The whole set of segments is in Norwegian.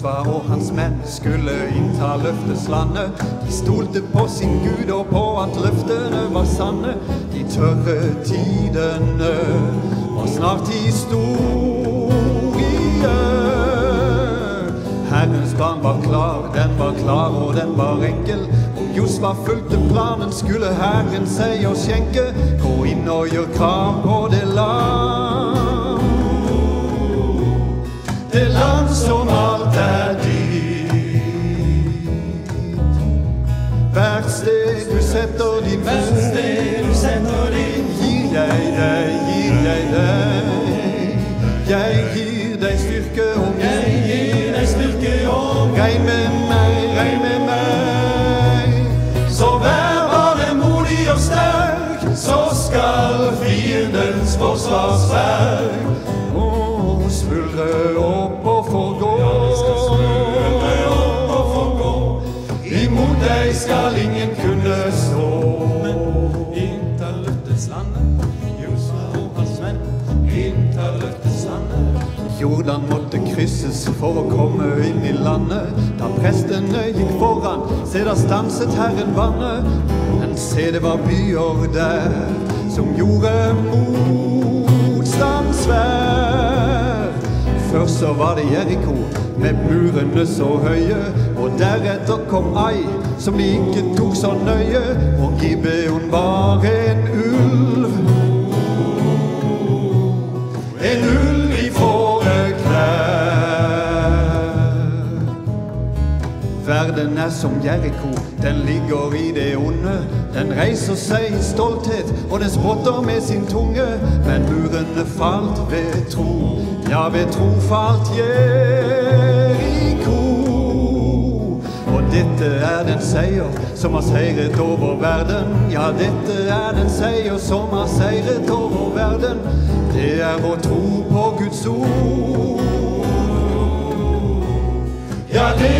Josva og hans menn skulle innta løfteslandet. De stolte på sin Gud og på at løftene var sanne. De tørre tidene var snart historie. Herrens plan var klar, den var klar og den var enkel. Om Josva fulgte planen, skulle Herren seier skjenke. Gå inn og gjør krav på det land. Gir jeg deg, gir jeg deg. Jeg gir deg styrke meg, regn med meg. Så vær bare modig og sterk, så skal fiendens forsvarsverk Jordan måtte krysses for å komme inn i landet. Da prestene gikk foran, se da stanset Herren vannet. Men se det var byer der som gjorde motstand svær. Først så var det Jeriko med murene så høye. Og deretter kom Ai, som de ikke tok så nøye. Og Gibeon var en ulv. Verden er som Jeriko, den ligger i det onde. Den reiser seg i stolthet, og den spotter med sin tunge. Men murene falt ved tro, ja, ved tro falt Jeriko. Og dette er den seier som har seiret over verden. Ja, dette er den seier som har seiret over verden. Det er vår tro på Guds ord. Ja, det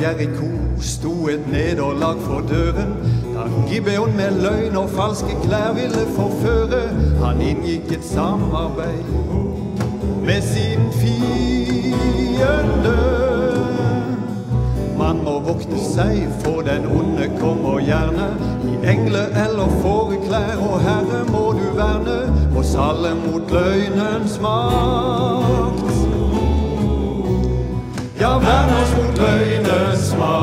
Jeriko sto et nederlag for døren. Da Gibeon med løgn og falske klær ville forføre. Han inngikk et samarbeid med sin fiende. Man må vokte seg, for den onde kommer gjerne. I engle- eller fåreklær, og Herre må du verne. Og alle mot løgnens makt. Ja, vern oss mot løgnens makt.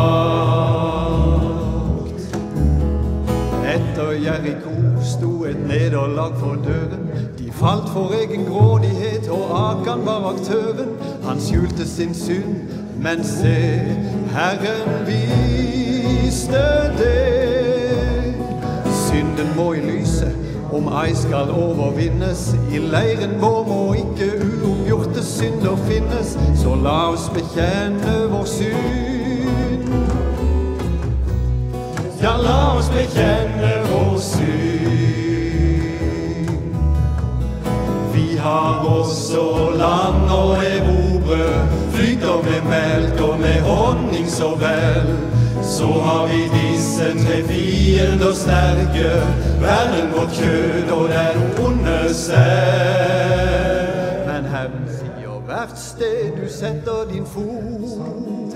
Etter Jeriko sto et nederlag for døren. De falt for egen grådighet, og Akan var aktøren. Han skjulte sin synd, men se, Herren viste det. Synden må i lyset, om ei skal overvinnes. I leiren vår må ikke uomgjorte synder finnes, så la oss bekjenne vår synd. Ja, la oss bekjenne vår synd. Vi har også land og erobre, flyter med melk og med honning så vel. Så har vi disse tre fiender sterke, verden vårt kjød og den onde selv. Men sier hvert sted du setter din fot,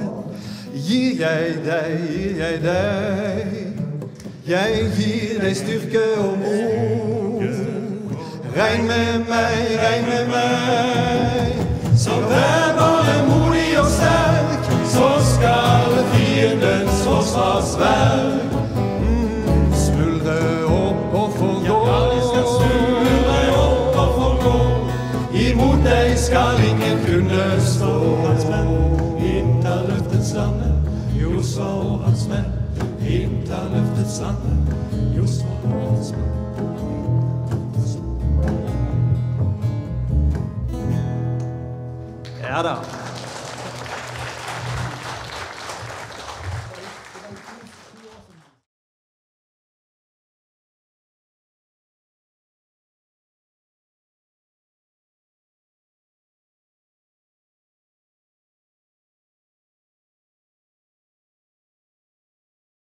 gir jeg deg, gir jeg deg. Jeg gir deg styrke og mot. Regn med meg, regn med meg. Så vær stå. Innta løftets landet, Josva og hans menn. Hinterløftets lande, just var årets mann. Ja da.